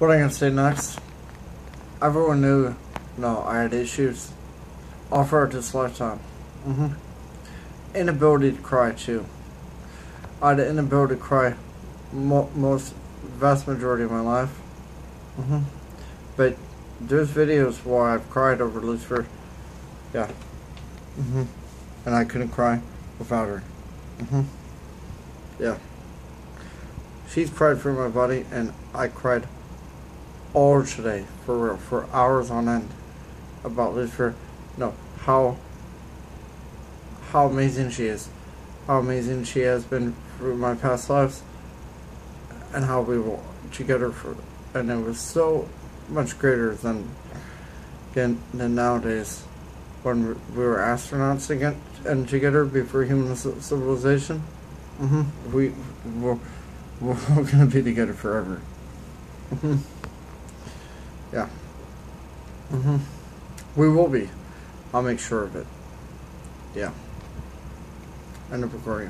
What I gonna say next? Everyone knew, no, I had issues. All throughout this lifetime. Mm-hmm. Inability to cry too. I had an inability to cry mo- most, vast majority of my life. Mm-hmm. But there's videos where I've cried over Lucifer. Yeah. Mm-hmm. And I couldn't cry without her. Mm-hmm. Yeah. She's cried for my body, and I cried all today for for hours on end about Lucifer. No, how how amazing she is, how amazing she has been through my past lives, and how we were together for, and it was so much greater than than, than nowadays when we were astronauts again and together before human civilization. Mm-hmm. We we're, we're gonna be together forever. Mm-hmm. Yeah. Mm-hmm. We will be. I'll make sure of it. Yeah. End of recording.